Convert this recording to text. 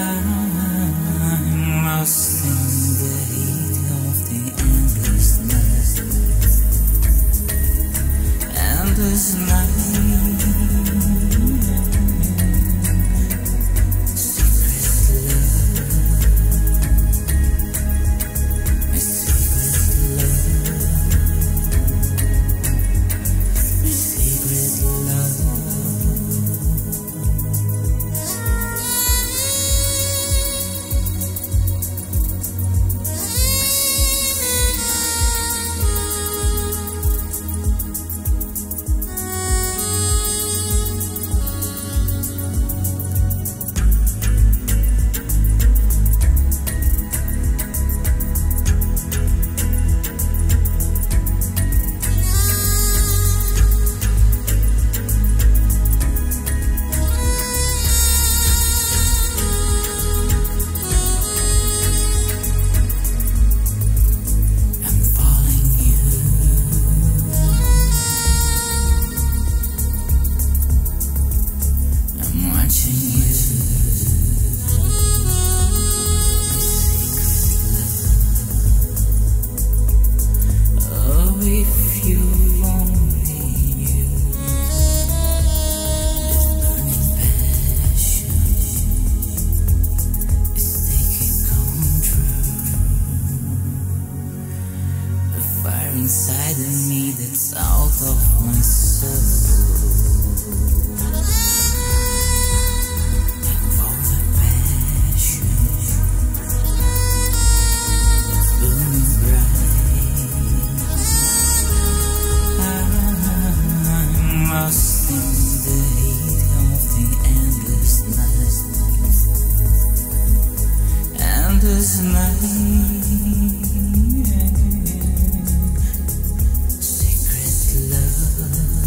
I'm lost in the heat of the. Inside of me that's out of my soul. Involving passion that's burning bright. I'm lost in the heat of the endless night. Endless night. time.